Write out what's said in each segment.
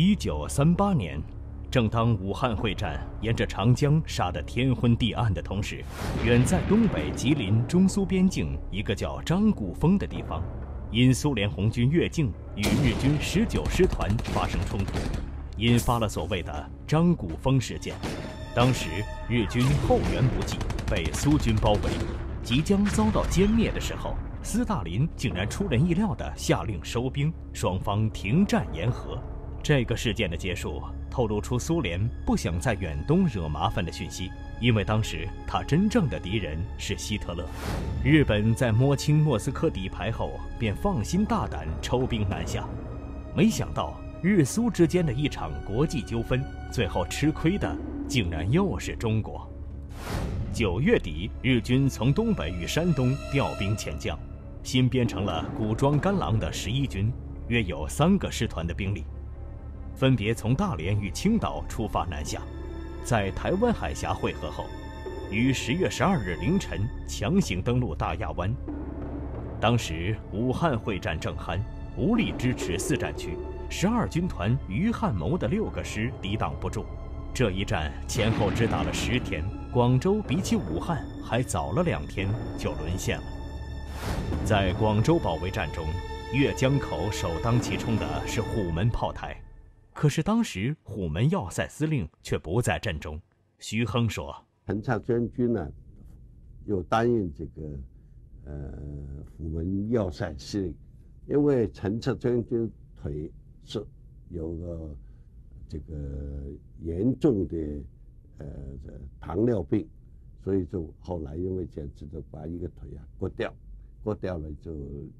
一九三八年，正当武汉会战沿着长江杀得天昏地暗的同时，远在东北吉林中苏边境一个叫张古峰的地方，因苏联红军越境与日军十九师团发生冲突，引发了所谓的张古峰事件。当时日军后援不济，被苏军包围，即将遭到歼灭的时候，斯大林竟然出人意料地下令收兵，双方停战言和。这个事件的结束，透露出苏联不想在远东惹麻烦的讯息，因为当时他真正的敌人是希特勒。日本在摸清莫斯科底牌后，便放心大胆抽兵南下。没想到日苏之间的一场国际纠纷，最后吃亏的竟然又是中国。九月底，日军从东北与山东调兵遣将，新编成了古装干狼的十一军，约有三个师团的兵力。分别从大连与青岛出发南下，在台湾海峡会合后，于十月十二日凌晨强行登陆大亚湾。当时武汉会战正酣，无力支持四战区，十二军团于汉谋的六个师抵挡不住。这一战前后只打了十天，广州比起武汉还早了两天就沦陷了。在广州保卫战中，越江口首当其冲的是虎门炮台。可是当时虎门要塞司令却不在阵中。徐亨说：“陈策将军呢，又担任这个呃虎门要塞司令，因为陈策将军腿是有个这个严重的呃糖尿病，所以就后来因为这样子就把一个腿啊割掉，割掉了就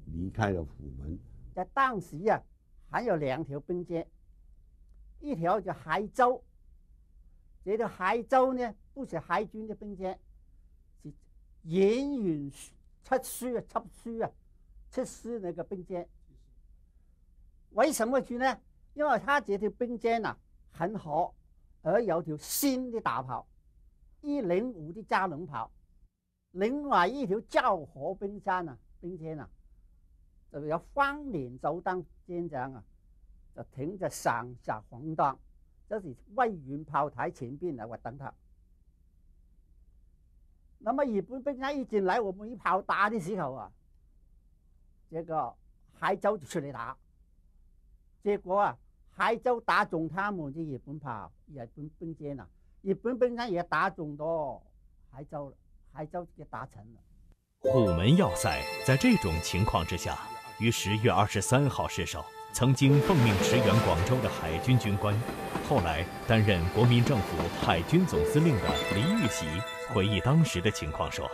离开了虎门。在当时呀，还有两条兵线。”一条叫海州，这条海州呢，不是海军的兵线，是远远出师啊，出师啊，出师那个兵线。为什么去呢？因为他这条兵线呐很好，而有条新的大炮，一零五的加农炮。另外一条教河兵线啊，兵线啊，就有方连走当舰长啊。就停在上下黄档，就是威远炮台前边来我等他。那么日本兵一一进来，我们一炮打的时候啊，这个海州就出来打，结果啊，海州打中他们的日本炮，日本兵舰啊，日本兵舰也打中到海州了，海州给打沉了。虎门要塞在这种情况之下，于十月二十三号失守。曾经奉命驰援广州的海军军官，后来担任国民政府海军总司令的李玉玺回忆当时的情况说：“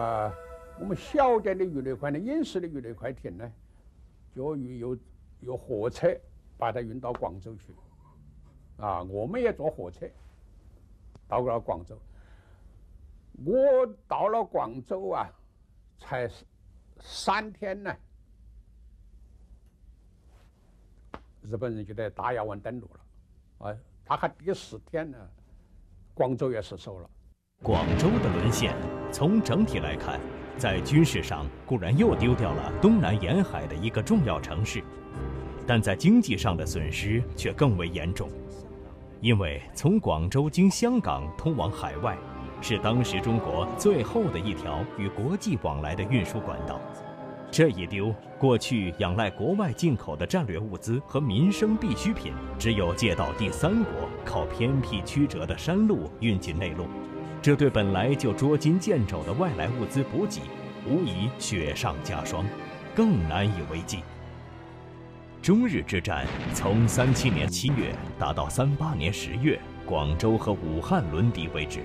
啊，我们小点的鱼雷快艇、硬式的鱼雷块艇呢，就有有火车把它运到广州去。啊，我们也坐火车到了广州。我到了广州啊，才三天呢。”日本人就在大亚湾登陆了，啊，大概第十天呢，广州也失守了。广州的沦陷，从整体来看，在军事上固然又丢掉了东南沿海的一个重要城市，但在经济上的损失却更为严重，因为从广州经香港通往海外，是当时中国最后的一条与国际往来的运输管道。这一丢，过去仰赖国外进口的战略物资和民生必需品，只有借到第三国，靠偏僻曲折的山路运进内陆，这对本来就捉襟见肘的外来物资补给，无疑雪上加霜，更难以为继。中日之战从三七年七月打到三八年十月，广州和武汉沦敌为止，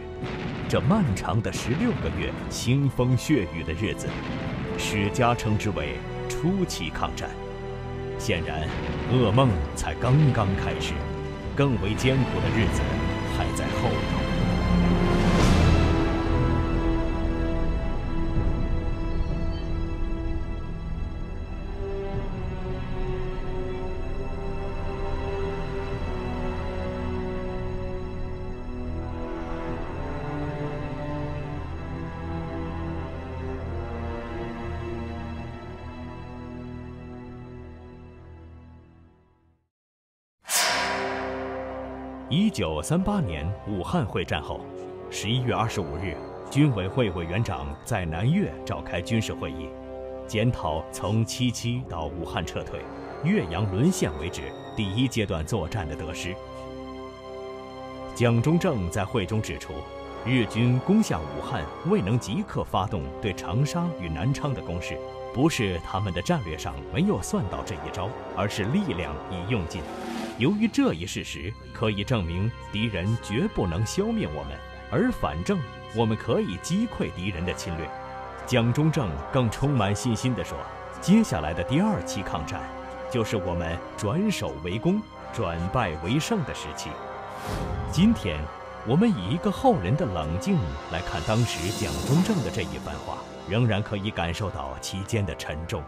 这漫长的十六个月腥风血雨的日子。史家称之为初期抗战，显然，噩梦才刚刚开始，更为艰苦的日子还在后头。一九三八年武汉会战后，十一月二十五日，军委会委员长在南岳召开军事会议，检讨从七七到武汉撤退、岳阳沦陷为止第一阶段作战的得失。蒋中正在会中指出，日军攻下武汉未能即刻发动对长沙与南昌的攻势。不是他们的战略上没有算到这一招，而是力量已用尽。由于这一事实，可以证明敌人绝不能消灭我们，而反正我们可以击溃敌人的侵略。蒋中正更充满信心地说：“接下来的第二期抗战，就是我们转守为攻、转败为胜的时期。”今天，我们以一个后人的冷静来看当时蒋中正的这一番话。仍然可以感受到其间的沉重，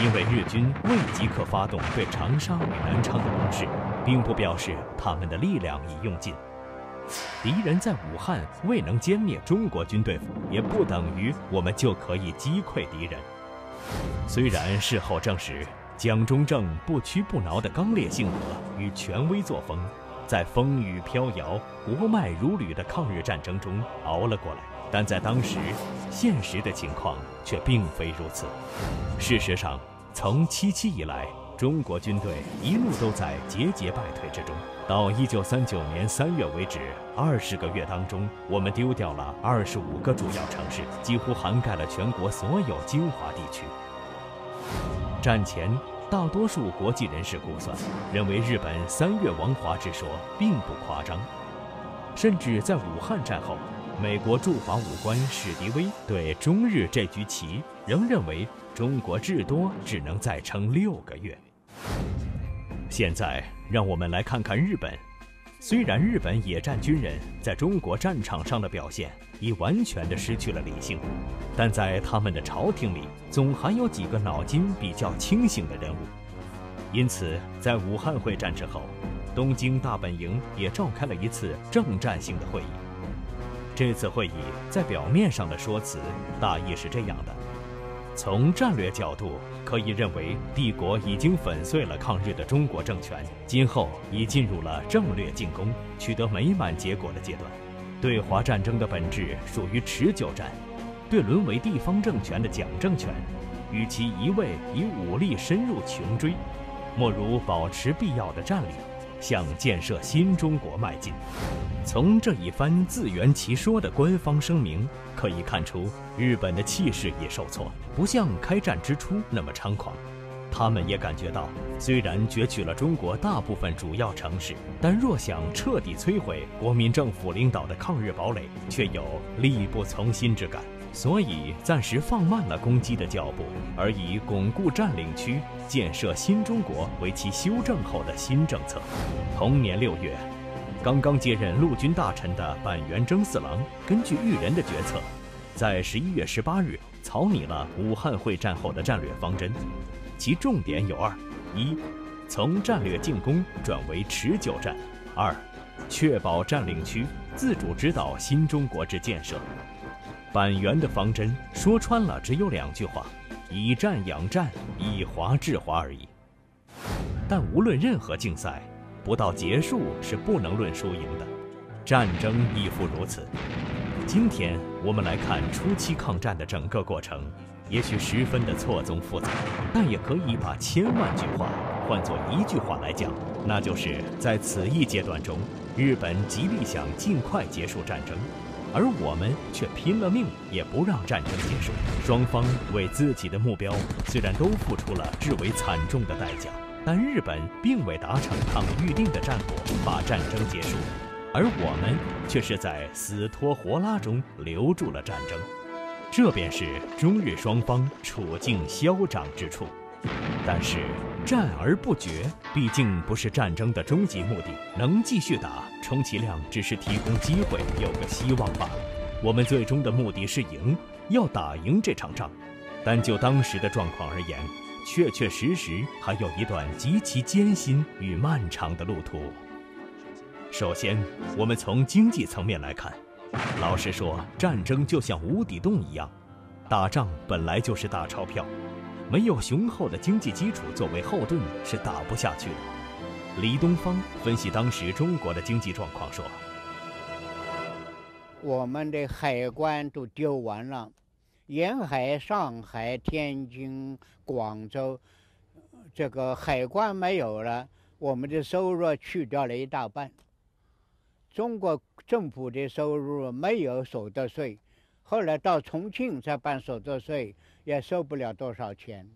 因为日军未即刻发动对长沙与南昌的攻势，并不表示他们的力量已用尽。敌人在武汉未能歼灭中国军队，也不等于我们就可以击溃敌人。虽然事后证实，蒋中正不屈不挠的刚烈性格与权威作风，在风雨飘摇、国脉如履的抗日战争中熬了过来。但在当时，现实的情况却并非如此。事实上，从七七以来，中国军队一路都在节节败退之中。到一九三九年三月为止，二十个月当中，我们丢掉了二十五个主要城市，几乎涵盖了全国所有精华地区。战前，大多数国际人士估算，认为日本三月亡华之说并不夸张，甚至在武汉战后。美国驻华武官史迪威对中日这局棋仍认为，中国至多只能再撑六个月。现在，让我们来看看日本。虽然日本野战军人在中国战场上的表现已完全的失去了理性，但在他们的朝廷里，总还有几个脑筋比较清醒的人物。因此，在武汉会战之后，东京大本营也召开了一次政战性的会议。这次会议在表面上的说辞大意是这样的：从战略角度，可以认为帝国已经粉碎了抗日的中国政权，今后已进入了战略进攻、取得美满结果的阶段。对华战争的本质属于持久战，对沦为地方政权的蒋政权，与其一味以武力深入穷追，莫如保持必要的战力。向建设新中国迈进。从这一番自圆其说的官方声明可以看出，日本的气势也受挫，不像开战之初那么猖狂。他们也感觉到，虽然攫取了中国大部分主要城市，但若想彻底摧毁国民政府领导的抗日堡垒，却有力不从心之感。所以暂时放慢了攻击的脚步，而以巩固占领区、建设新中国为其修正后的新政策。同年六月，刚刚接任陆军大臣的板垣征四郎，根据裕仁的决策，在十一月十八日草拟了武汉会战后的战略方针，其重点有二：一，从战略进攻转为持久战；二，确保占领区自主指导新中国之建设。板垣的方针说穿了只有两句话：以战养战，以华制华而已。但无论任何竞赛，不到结束是不能论输赢的，战争亦复如此。今天我们来看初期抗战的整个过程，也许十分的错综复杂，但也可以把千万句话换作一句话来讲，那就是在此一阶段中，日本极力想尽快结束战争。而我们却拼了命也不让战争结束。双方为自己的目标虽然都付出了至为惨重的代价，但日本并未达成他们预定的战果，把战争结束，而我们却是在死拖活拉中留住了战争。这便是中日双方处境消长之处。但是。战而不决，毕竟不是战争的终极目的。能继续打，充其量只是提供机会，有个希望罢了。我们最终的目的是赢，要打赢这场仗。但就当时的状况而言，确确实实还有一段极其艰辛与漫长的路途。首先，我们从经济层面来看，老实说，战争就像无底洞一样，打仗本来就是大钞票。没有雄厚的经济基础作为后盾是打不下去的。李东方分析当时中国的经济状况说：“我们的海关都丢完了，沿海、上海、天津、广州，这个海关没有了，我们的收入去掉了一大半。中国政府的收入没有所得税，后来到重庆才办所得税，也收不了多少钱。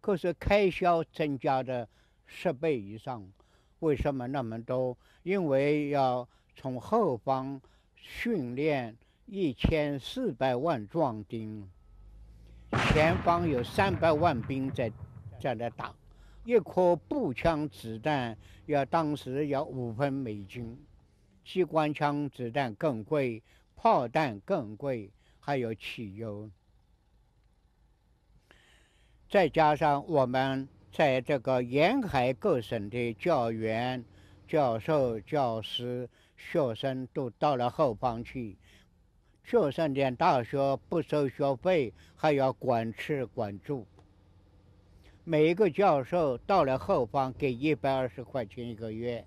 可是开销增加的十倍以上。”为什么那么多？因为要从后方训练一千四百万壮丁，前方有三百万兵在在那打，一颗步枪子弹要当时要五分美金，机关枪子弹更贵，炮弹更贵，还有汽油，再加上我们。在这个沿海各省的教员、教授、教师、学生都到了后方去。学生念大学不收学费，还要管吃管住。每一个教授到了后方给一百二十块钱一个月，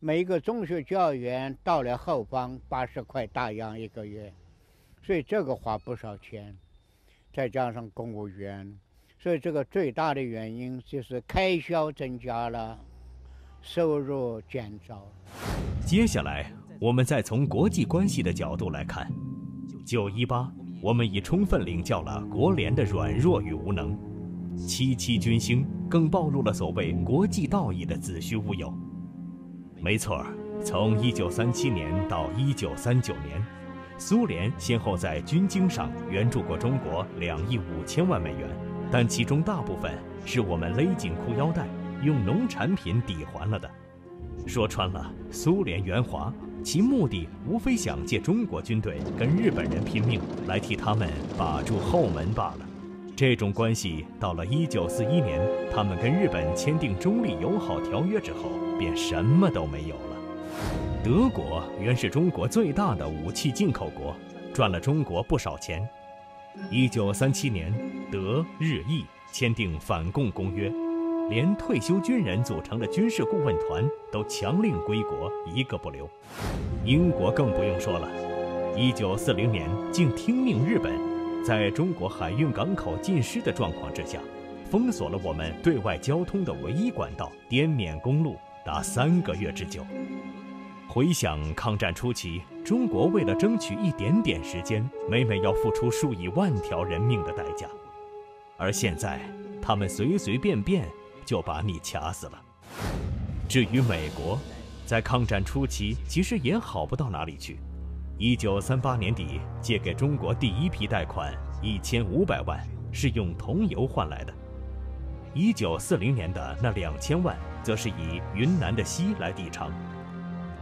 每一个中学教员到了后方八十块大洋一个月，所以这个花不少钱。再加上公务员。所以，这个最大的原因就是开销增加了，收入减少。接下来，我们再从国际关系的角度来看，九一八，我们已充分领教了国联的软弱与无能；七七军兴更暴露了所谓国际道义的子虚乌有。没错，从一九三七年到一九三九年，苏联先后在军经上援助过中国两亿五千万美元。但其中大部分是我们勒紧裤腰带，用农产品抵还了的。说穿了，苏联援华，其目的无非想借中国军队跟日本人拼命，来替他们把住后门罢了。这种关系到了1941年，他们跟日本签订中立友好条约之后，便什么都没有了。德国原是中国最大的武器进口国，赚了中国不少钱。一九三七年，德日意签订反共公约，连退休军人组成的军事顾问团都强令归国，一个不留。英国更不用说了，一九四零年竟听命日本，在中国海运港口尽失的状况之下，封锁了我们对外交通的唯一管道——滇缅公路，达三个月之久。回想抗战初期，中国为了争取一点点时间，每每要付出数以万条人命的代价，而现在，他们随随便便就把你掐死了。至于美国，在抗战初期其实也好不到哪里去。一九三八年底借给中国第一批贷款一千五百万，是用铜油换来的；一九四零年的那两千万，则是以云南的锡来抵偿。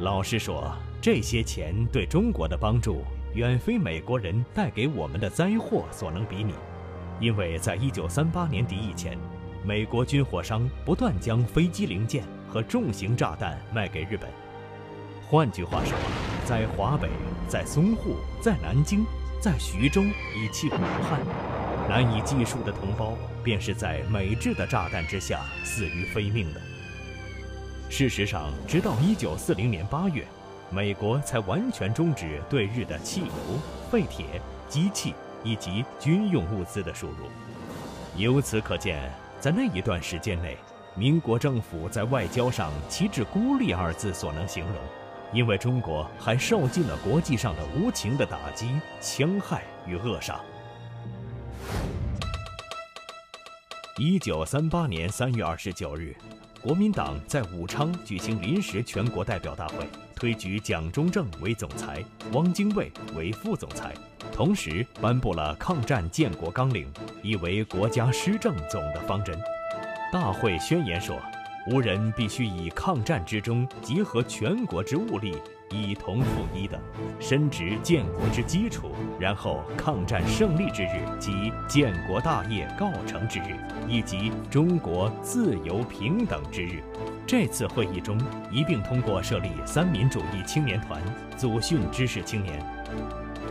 老实说，这些钱对中国的帮助远非美国人带给我们的灾祸所能比拟，因为在一九三八年底以前，美国军火商不断将飞机零件和重型炸弹卖给日本。换句话说，在华北、在淞沪、在南京、在徐州以及武汉，难以计数的同胞便是在美制的炸弹之下死于非命的。事实上，直到一九四零年八月，美国才完全终止对日的汽油、废铁、机器以及军用物资的输入。由此可见，在那一段时间内，民国政府在外交上岂止“孤立”二字所能形容，因为中国还受尽了国际上的无情的打击、戕害与扼杀。一九三八年三月二十九日。国民党在武昌举行临时全国代表大会，推举蒋中正为总裁，汪精卫为副总裁，同时颁布了抗战建国纲领，以为国家施政总的方针。大会宣言说：“吾人必须以抗战之中集合全国之物力。”以同辅一的，深植建国之基础，然后抗战胜利之日及建国大业告成之日，以及中国自由平等之日。这次会议中一并通过设立三民主义青年团，组训知识青年。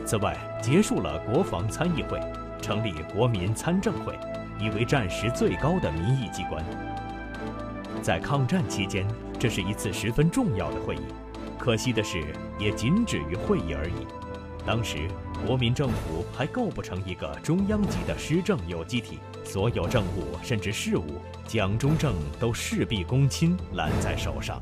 此外，结束了国防参议会，成立国民参政会，以为战时最高的民意机关。在抗战期间。这是一次十分重要的会议。可惜的是，也仅止于会议而已。当时，国民政府还构不成一个中央级的施政有机体，所有政务甚至事务，蒋中正都事必躬亲，揽在手上。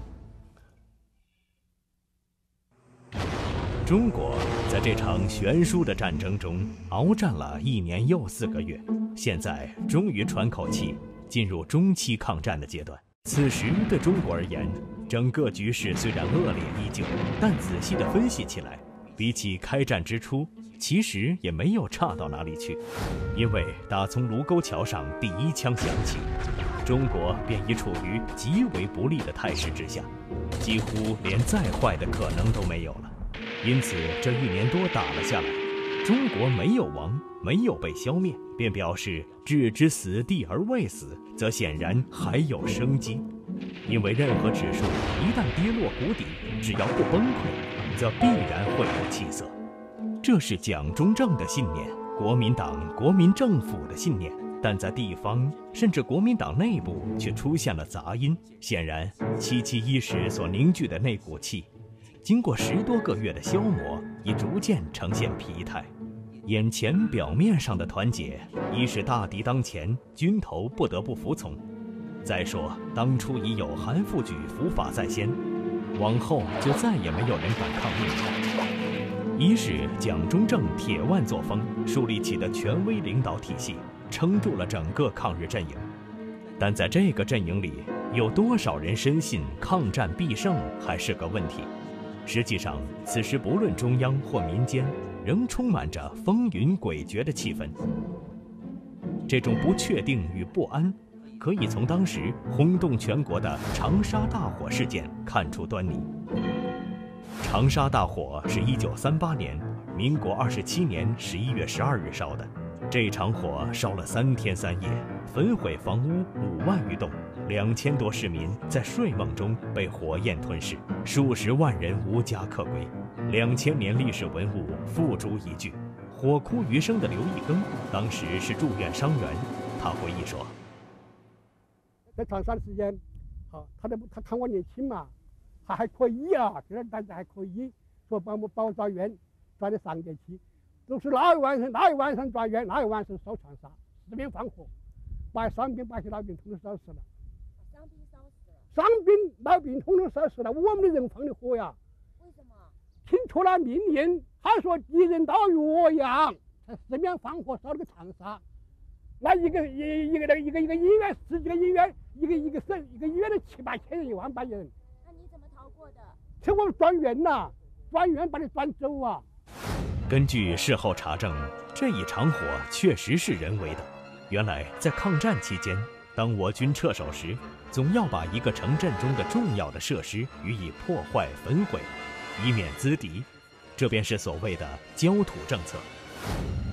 中国在这场悬殊的战争中鏖战了一年又四个月，现在终于喘口气，进入中期抗战的阶段。此时对中国而言，整个局势虽然恶劣依旧，但仔细的分析起来，比起开战之初，其实也没有差到哪里去。因为打从卢沟桥上第一枪响起，中国便已处于极为不利的态势之下，几乎连再坏的可能都没有了。因此，这一年多打了下来，中国没有亡，没有被消灭，便表示置之死地而未死，则显然还有生机。因为任何指数一旦跌落谷底，只要不崩溃，则必然会有起色。这是蒋中正的信念，国民党、国民政府的信念。但在地方甚至国民党内部却出现了杂音。显然，七七一时所凝聚的那股气，经过十多个月的消磨，已逐渐呈现疲态。眼前表面上的团结，一是大敌当前，军头不得不服从。再说，当初已有韩复榘伏法在先，往后就再也没有人敢抗命。一是蒋中正铁腕作风树立起的权威领导体系，撑住了整个抗日阵营。但在这个阵营里，有多少人深信抗战必胜，还是个问题。实际上，此时不论中央或民间，仍充满着风云诡谲的气氛。这种不确定与不安。可以从当时轰动全国的长沙大火事件看出端倪。长沙大火是一九三八年，民国二十七年十一月十二日烧的。这场火烧了三天三夜，焚毁房屋五万余栋，两千多市民在睡梦中被火焰吞噬，数十万人无家可归，两千年历史文物付诸一炬。火哭余生的刘义庚当时是住院伤员，他回忆说。在长沙的时间，好，他的他看我年轻嘛，还还可以啊，这样大家还可以，说把我把我抓院，抓到上街去，都是那一晚上那一晚上抓院，那一晚上烧长沙，四面放火，把伤兵把些老兵统统烧死了。伤兵烧死了。伤兵老兵统统烧死了，我们的人放的火呀。听错了命令，他说敌人到岳阳，才四面放火烧了个长沙。那一个一一个那个一个一个医院十几个医院，一个一个省一个医院的七八千人一万把人。那你怎么逃过的？趁我们转院呐，转院把你转走啊。根据事后查证，这一场火确实是人为的。原来在抗战期间，当我军撤守时，总要把一个城镇中的重要的设施予以破坏焚毁，以免资敌。这便是所谓的焦土政策。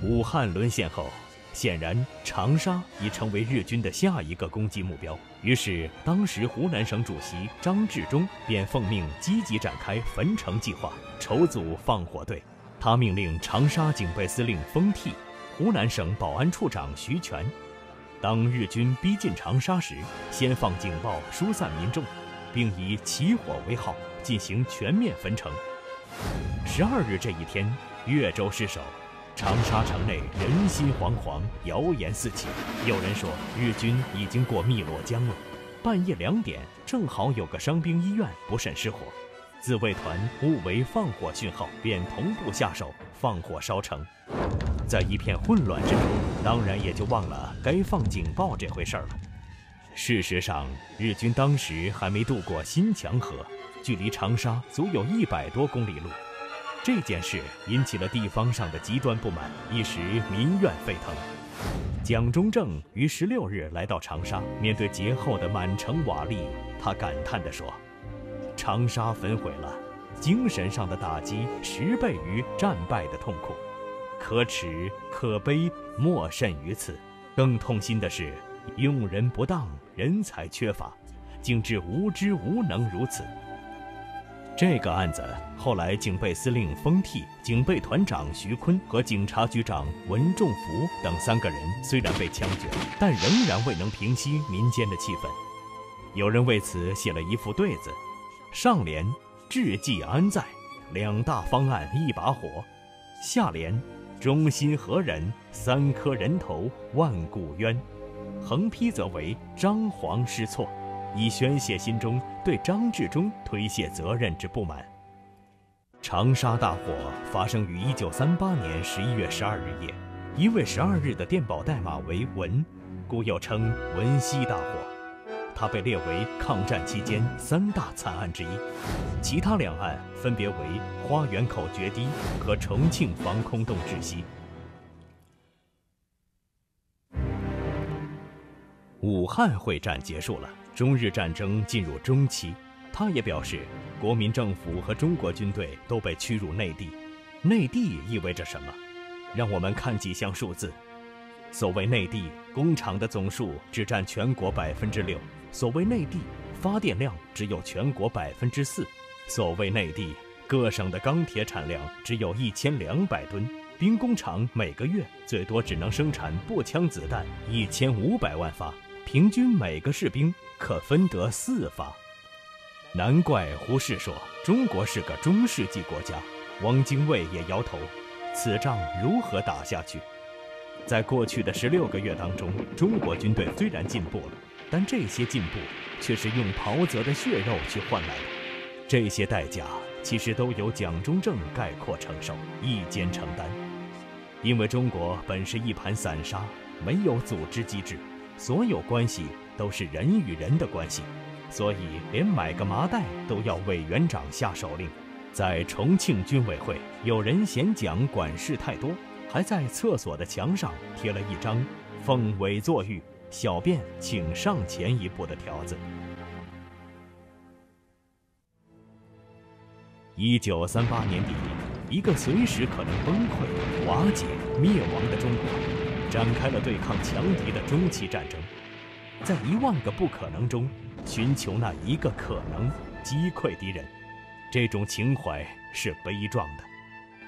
武汉沦陷后。显然，长沙已成为日军的下一个攻击目标。于是，当时湖南省主席张治中便奉命积极展开焚城计划，筹组放火队。他命令长沙警备司令封替、湖南省保安处长徐全，当日军逼近长沙时，先放警报疏散民众，并以起火为号进行全面焚城。十二日这一天，岳州失守。长沙城内人心惶惶，谣言四起。有人说日军已经过汨罗江了。半夜两点，正好有个伤兵医院不慎失火，自卫团误为放火讯号，便同步下手放火烧城。在一片混乱之中，当然也就忘了该放警报这回事儿了。事实上，日军当时还没渡过新墙河，距离长沙足有一百多公里路。这件事引起了地方上的极端不满，一时民怨沸腾。蒋中正于十六日来到长沙，面对劫后的满城瓦砾，他感叹地说：“长沙焚毁了，精神上的打击十倍于战败的痛苦，可耻可悲莫甚于此。更痛心的是，用人不当，人才缺乏，竟至无知无能如此。”这个案子后来，警备司令封替、警备团长徐坤和警察局长文仲福等三个人虽然被枪决，但仍然未能平息民间的气氛。有人为此写了一副对子，上联志既安在，两大方案一把火；下联忠心何忍，三颗人头万古冤。横批则为张皇失措，以宣泄心中对张治中推卸责任之不满。长沙大火发生于一九三八年十一月十二日夜，一位十二日的电报代码为文，故又称文西大火。它被列为抗战期间三大惨案之一，其他两案分别为花园口决堤和重庆防空洞窒息。武汉会战结束了，中日战争进入中期。他也表示，国民政府和中国军队都被驱入内地。内地意味着什么？让我们看几项数字。所谓内地工厂的总数只占全国百分之六。所谓内地，发电量只有全国百分之四；所谓内地，各省的钢铁产量只有一千两百吨，兵工厂每个月最多只能生产步枪子弹一千五百万发，平均每个士兵可分得四发。难怪胡适说中国是个中世纪国家，汪精卫也摇头，此仗如何打下去？在过去的十六个月当中，中国军队虽然进步了。但这些进步却是用袍泽的血肉去换来的，这些代价其实都由蒋中正概括承受、一肩承担。因为中国本是一盘散沙，没有组织机制，所有关系都是人与人的关系，所以连买个麻袋都要委员长下手令。在重庆军委会，有人嫌蒋管事太多，还在厕所的墙上贴了一张“奉委座谕”。小便请上前一步的条子。一九三八年底，一个随时可能崩溃、瓦解、灭亡的中国，展开了对抗强敌的中期战争，在一万个不可能中，寻求那一个可能，击溃敌人。这种情怀是悲壮的，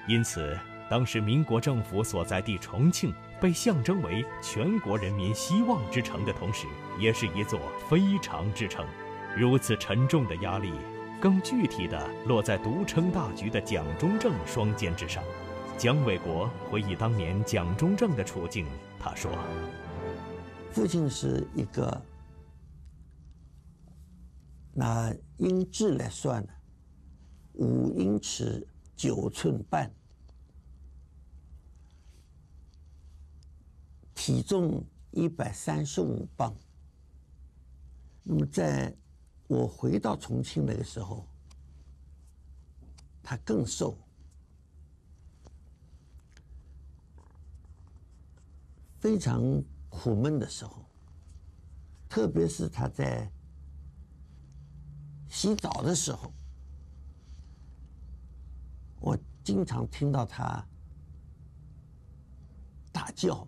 因此，当时民国政府所在地重庆。被象征为全国人民希望之城的同时，也是一座非常之城。如此沉重的压力，更具体的落在独撑大局的蒋中正双肩之上。蒋纬国回忆当年蒋中正的处境，他说：“父亲是一个，拿英制来算的，五英尺九寸半。”体重一百三十五磅。那么，在我回到重庆那个时候，他更瘦，非常苦闷的时候特别是他在洗澡的时候我经常听到他大叫